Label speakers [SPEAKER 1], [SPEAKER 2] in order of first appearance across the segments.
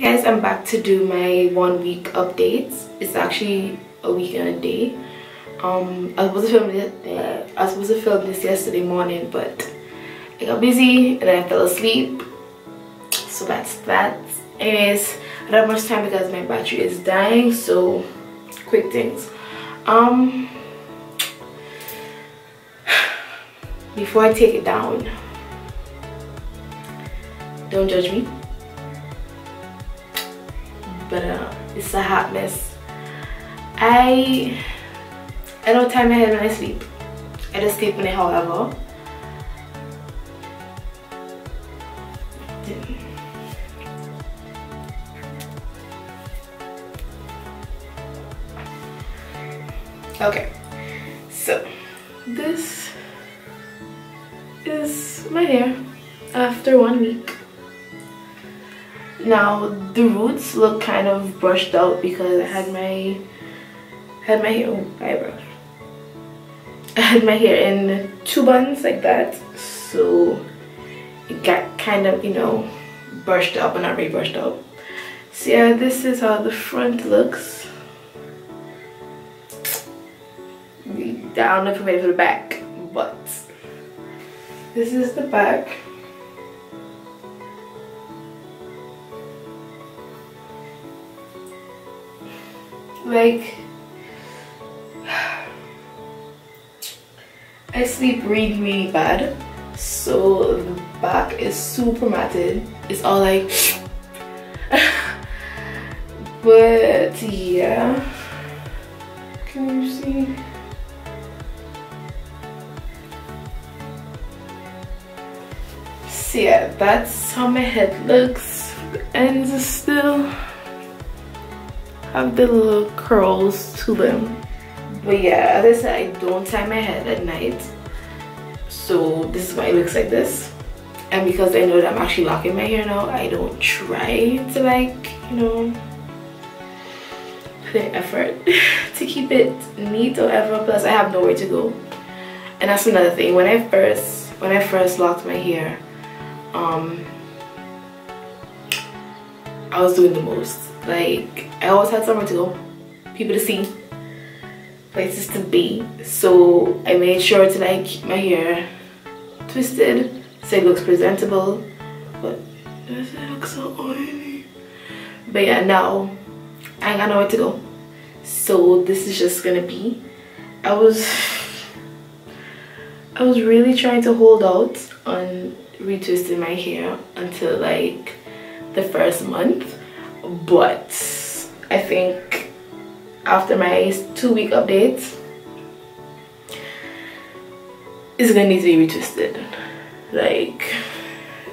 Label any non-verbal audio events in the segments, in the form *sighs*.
[SPEAKER 1] Guys, I'm back to do my one week updates. It's actually a week and a day. Um, I was supposed to film this. Uh, I was supposed to film this yesterday morning, but I got busy and I fell asleep. So that's that. Anyways, I don't have much time because my battery is dying. So quick things. Um, *sighs* before I take it down, don't judge me but uh, it's a hot mess. I I don't tie my head when I sleep. I just sleep in it however. Okay, so this is my hair after one week. Now the roots look kind of brushed out because I had my had my hair oh. I had my hair in two buns like that, so it got kind of you know brushed up and not really brushed up. So yeah, this is how the front looks. I don't know if I'm ready for the back, but this is the back. Like *sighs* I sleep really really bad. So the back is super matted. It's all like *sighs* but yeah. Can you see? So yeah that's how my head looks. Ends still have the little curls to them. But yeah as I said I don't tie my head at night. So this is why it looks like this. And because I know that I'm actually locking my hair now I don't try to like you know put in effort *laughs* to keep it neat or ever plus I have nowhere to go. And that's another thing. When I first when I first locked my hair um I was doing the most like I always had somewhere to go, people to see, places to be. So I made sure to like keep my hair twisted so it looks presentable. But does it look so oily? But yeah, now I got nowhere to go. So this is just gonna be. I was I was really trying to hold out on retwisting my hair until like the first month but I think after my two week update it's gonna need to be retwisted. Like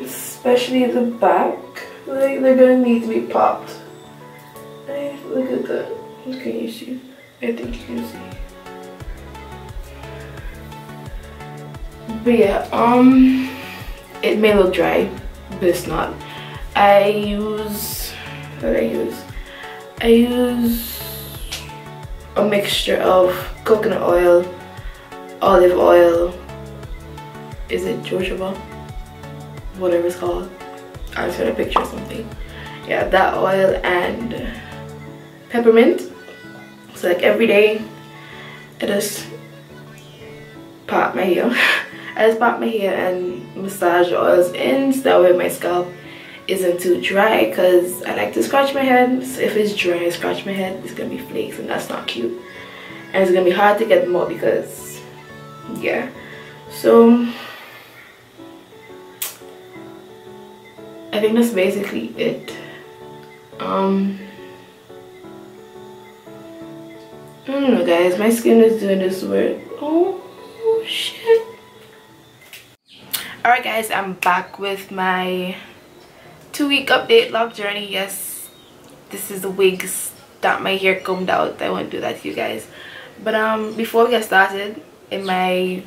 [SPEAKER 1] especially the back. Like they're gonna need to be popped. Hey, look at that can you see. I think you can see. But yeah um it may look dry but it's not. I use what I use I use a mixture of coconut oil, olive oil, is it jojoba? Whatever it's called. I was gonna picture something. Yeah, that oil and peppermint. So like every day I just part my hair. *laughs* I just part my hair and massage oils in so that way my scalp isn't too dry because I like to scratch my head. So if it's dry, I scratch my head, it's gonna be flakes and that's not cute. And it's gonna be hard to get out because, yeah. So, I think that's basically it. Um, I don't know guys, my skin is doing this weird. Oh, oh shit. Alright guys, I'm back with my two week update love journey. Yes this is the wigs that my hair combed out. I won't do that to you guys. But um before we get started in my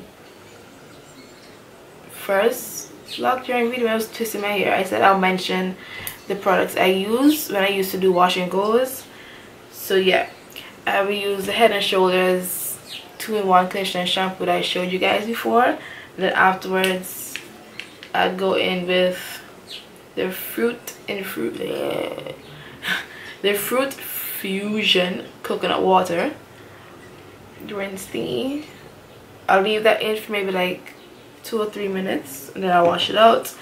[SPEAKER 1] first vlog journey video i was twisting my hair. I said i'll mention the products i use when i used to do wash and goes. So yeah i will use the head and shoulders two-in-one conditioner shampoo that i showed you guys before. Then afterwards i'd go in with the fruit and fruit the fruit fusion coconut water. Rinse thingy I'll leave that in for maybe like two or three minutes and then I'll wash it out.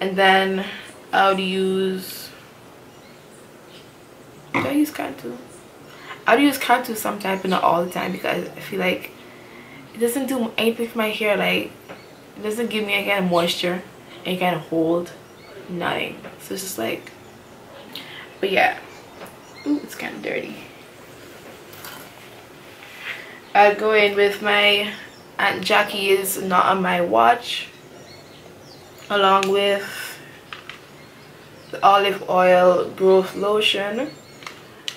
[SPEAKER 1] And then I'll use do I use Cantu? I'll use Cantu sometimes but not all the time because I feel like it doesn't do anything for my hair like it doesn't give me any kind of moisture any kind of hold nothing. So it's just like but yeah. Ooh, it's kind of dirty. I'll go in with my Aunt Jackie's Not On My Watch along with the olive oil growth lotion.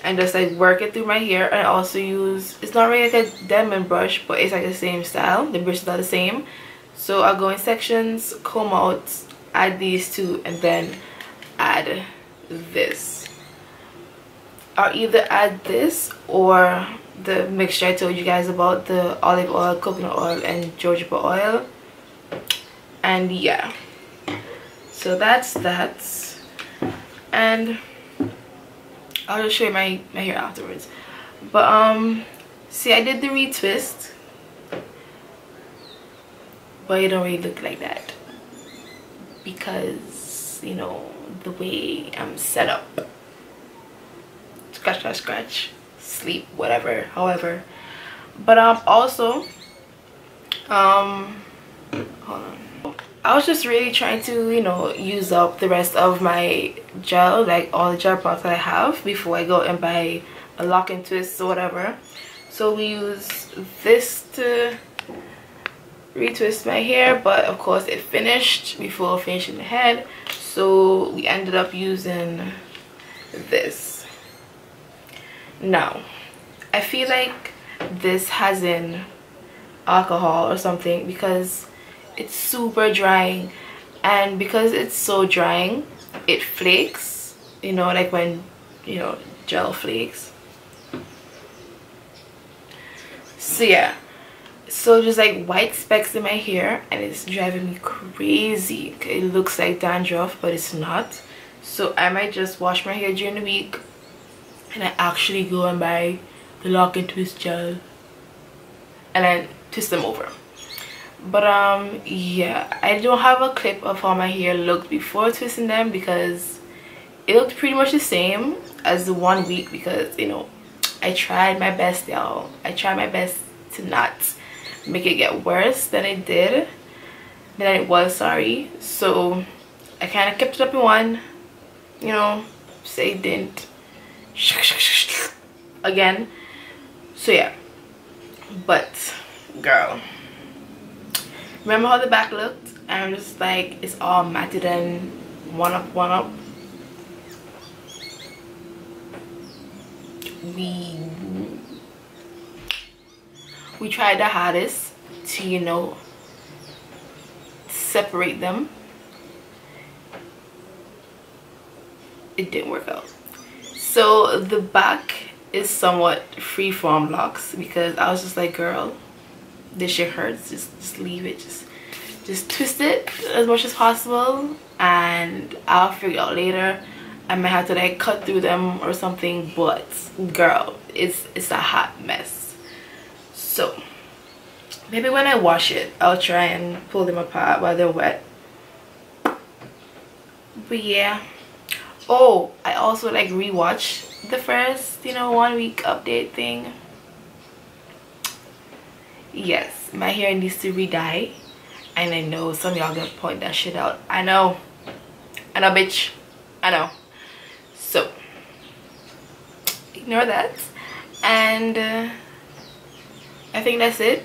[SPEAKER 1] And just like work it through my hair. And I also use it's not really like a Denman brush but it's like the same style. The brushes are the same. So I'll go in sections comb out add these two and then add this. I'll either add this or the mixture I told you guys about the olive oil coconut oil and jojoba oil. And yeah. So that's that. And I'll just show you my, my hair afterwards. But um see I did the retwist. But it don't really look like that because you know the way I'm set up. Scratch scratch scratch. Sleep whatever however. But um also um hold on. I was just really trying to you know use up the rest of my gel like all the gel products that I have before I go and buy a lock and twist or whatever. So we use this to retwist my hair but of course it finished before finishing the head so we ended up using this. Now I feel like this has in alcohol or something because it's super drying and because it's so drying it flakes you know like when you know gel flakes. So yeah so just like white specks in my hair and it's driving me crazy. It looks like dandruff but it's not. So i might just wash my hair during the week and i actually go and buy the lock and twist gel and then twist them over. But um yeah i don't have a clip of how my hair looked before twisting them because it looked pretty much the same as the one week because you know i tried my best y'all. I tried my best to not make it get worse than it did than it was sorry. So i kind of kept it up in one you know say didn't *laughs* again. So yeah. But girl remember how the back looked? I'm just like it's all matted and one up one up. We we tried the hardest to you know separate them. It didn't work out. So the back is somewhat free form locks because I was just like girl this shit hurts. Just just leave it. Just just twist it as much as possible and I'll figure out later. I might have to like cut through them or something but girl it's it's a hot mess so maybe when I wash it I'll try and pull them apart while they're wet. But yeah. Oh I also like rewatch the first you know one week update thing. Yes my hair needs to re-dye. And I know some y'all gonna point that shit out. I know. I know bitch. I know. So ignore that. And uh, I think that's it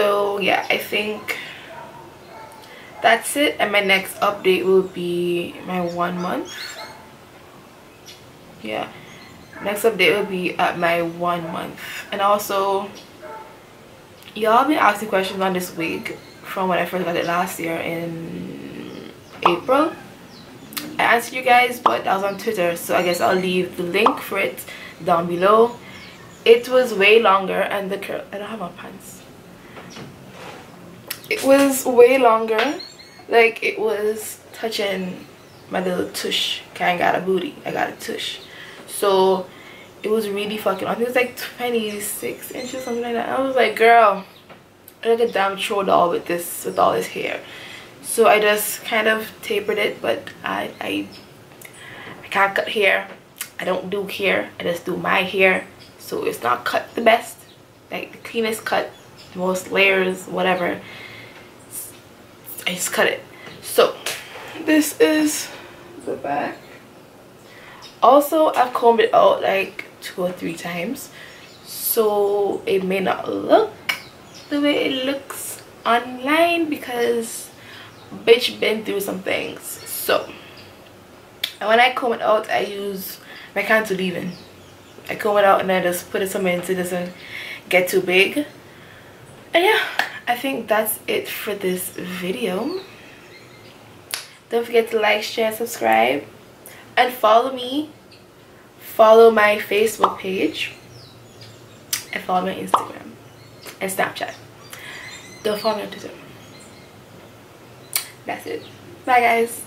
[SPEAKER 1] so yeah i think that's it. And my next update will be my one month. Yeah. Next update will be at my one month. And also y'all been asking questions on this wig from when i first got it last year in april. I answered you guys but that was on twitter. So i guess i'll leave the link for it down below. It was way longer and the curl i don't have my pants it was way longer like it was touching my little tush kind got a booty i got a tush so it was really fucking on. It was like 26 inches, something like that. I was like, girl, I like a damn troll doll with this, with all this hair. So I just kind of tapered it, but I, I, I can't cut hair. I don't do hair. I just do my hair. So it's not cut the best, like the cleanest cut, the most layers, whatever. I just cut it. So this is the back. Also, I've combed it out like two or three times. So it may not look the way it looks online because bitch been through some things. So and when I comb it out I use my Cantu leave-in I comb it out and I just put it somewhere so it doesn't get too big. And yeah I think that's it for this video don't forget to like share subscribe and follow me follow my Facebook page and follow my Instagram and Snapchat. Don't follow me on Twitter. That's it. Bye guys.